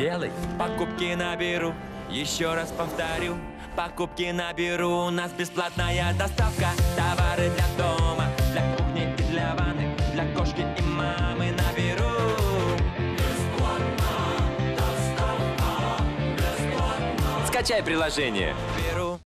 сделай. Покупки наберу, еще раз повторю. Покупки наберу, у нас бесплатная доставка. Товары для дома, для кухни и для ванны, для кошки и мамы наберу. Скачай приложение.